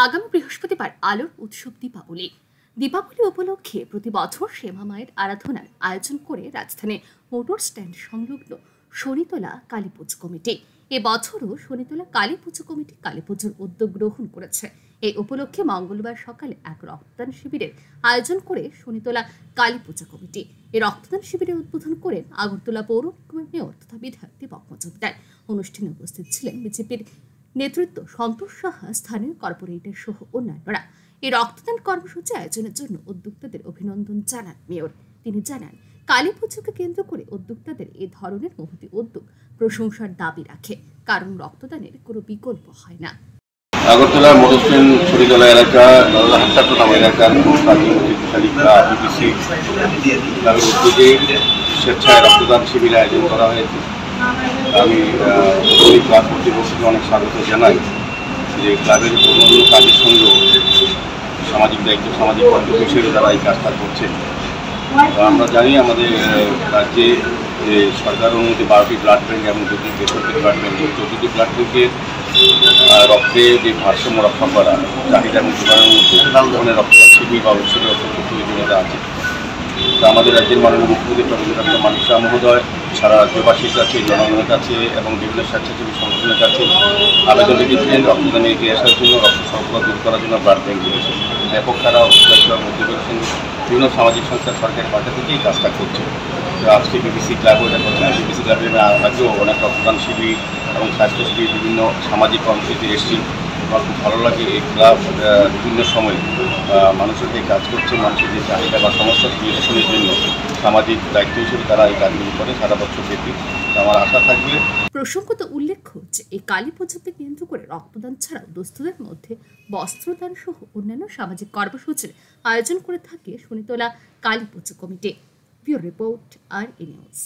আগামী বৃহস্পতিবার আলোর উৎসব দীপাবলি। দীপাবলি উপলক্ষে প্রতি বছর শ্যামা মায়ের আরাধনার আয়োজন করে রাজধানীর মোটর স্ট্যান্ড সংলগ্ন শনিতলা কালী পুজো কমিটি। এবছরও শনিতলা কালী পুজো কমিটি কালী পুজোর উদ্যোগ গ্রহণ করেছে। এই উপলক্ষে মঙ্গলবার সকালে এক রক্তদান শিবিরের আয়োজন করে শনিতলা কালী পুজো কমিটি। এই রক্তদান শিবিরের উদ্বোধন করেন আগরতলা পৌর মেয়র তথা বিধায়ক দীপক মজুমদার। অনুষ্ঠানে উপস্থিত ছিলেন বিজেপির নেতৃত্ব সন্তোষ সাহা স্থানীয় কর্পোরেটর সহ অন্যান্যরা। এই রক্তদান কর্মসূচি আয়োজনের জন্য উদ্যোক্তাদের অভিনন্দন জানান মেয়র। তিনি জানান, কালী পুজোকে কেন্দ্র করে উদ্যোক্তাদের এ ধরনের মহতি উদ্যোগ প্রশংসার দাবি রাখে, কারণ রক্তদানের কোনো বিকল্প হয় না। আগরতলার মধুসেন ছড়িতলা এলাকা হাসাটো নাম এলাকার বিবিসি উদ্যোগে স্বেচ্ছায় রক্তদান শিবির আয়োজন করা হয়েছে। আমি ওই ক্লাব কর্তৃপক্ষকে অনেক স্বাগত জানাই যে ক্লাবের অন্যান্য কাজের সঙ্গেও সামাজিক দায়িত্ব, সামাজিক কর্তব্য হিসেবে তারা এই কাজটা করছে। আমরা জানি আমাদের রাজ্যে যে সরকার অনুমতি বারোটি ব্লাড ব্যাঙ্ক এবং দুটি বেসরকারি ব্লাড ব্যাঙ্ক এই চোদ্দটি ব্লাড ব্যাঙ্কের রক্তে যে ভারসাম্য রক্ষা করা, চাহিদা এবং যোগানের মধ্যে নানা ধরনের রক্তদান শিবির বা ঔষধি রক্ত প্রয়োজনীয়তা আছে। তো আমাদের রাজ্যের মাননীয় মুখ্যমন্ত্রী প্রফেসর ডক্টর মহোদয় সারা রাজ্যবাসীর কাছে, জনগণের কাছে এবং বিভিন্ন স্বেচ্ছাসেবী সংগঠনের কাছে আবেদন রেখেছিলেন রক্তদানে এগিয়ে আসার জন্য রক্ত সংকট দূর করার জন্য ব্লাড ব্যাঙ্ক দিয়েছে। ব্যাপক সারা মধ্যপ্রদেশ বিভিন্ন সামাজিক সংস্থা সরকারি পাঠা থেকে এই কাজটা করছে। তো আজকে বিবিসি ক্লাব ওটা করছে। বিবিসি ক্লাবের আগেও অনেক রক্তদান শিবির এবং স্বাস্থ্য বিভিন্ন সামাজিক কর্মসূচি এসেছি। আমার খুব ভালো লাগে এই ক্লাব বিভিন্ন সময় মানুষের যে কাজ করছে, মানুষের যে চাহিদা বা সমস্যা নিরসনের জন্য সামাজিক দায়িত্ব হিসেবে তারা এই কাজগুলি করে, সারা বছর ব্যাপী। আমার আশা থাকবে। প্রসঙ্গত উল্লেখ্য যে, এই কালী পুজোকে কেন্দ্র করে রক্তদান ছাড়াও দুস্থদের মধ্যে বস্ত্রদান সহ অন্যান্য সামাজিক কর্মসূচির আয়োজন করে থাকে Shanitala Kali Puja committee. Bureau report, R A News.